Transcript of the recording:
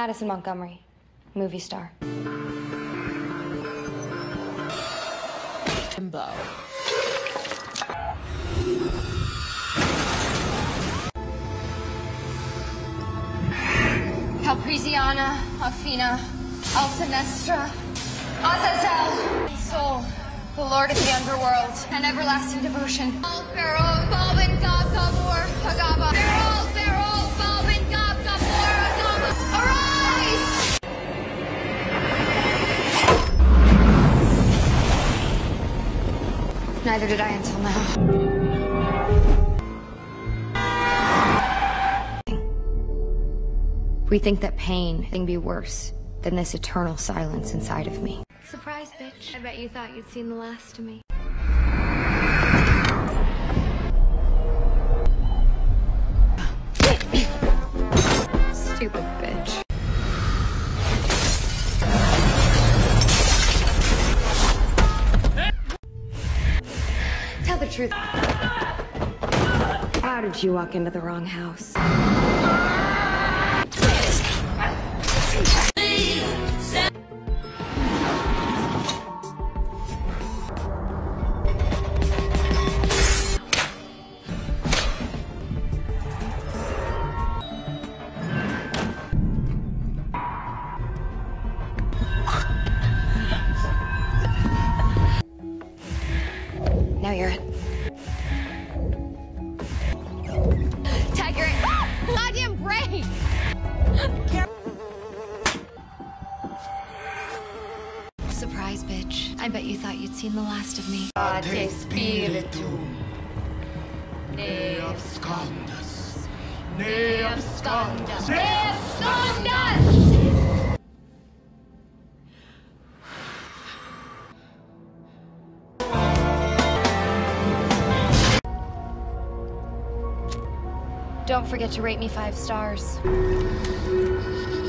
Madison Montgomery, movie star. Timbo. Calpriziana, Afina, Altanestra, Azazel, Soul, the Lord of the Underworld, and everlasting devotion. All Pharaoh, Balvin, Gab, Gabor, Hagaba. Neither did I until now. We think that pain can be worse than this eternal silence inside of me. Surprise, bitch. I bet you thought you'd seen the last of me. The truth. How did you walk into the wrong house? Surprise, bitch. I bet you thought you'd seen the last of me. Ate spiritum. Ne abscondas. Ne Ne abscondas. abscondas! Don't forget to rate me five stars. Bitch.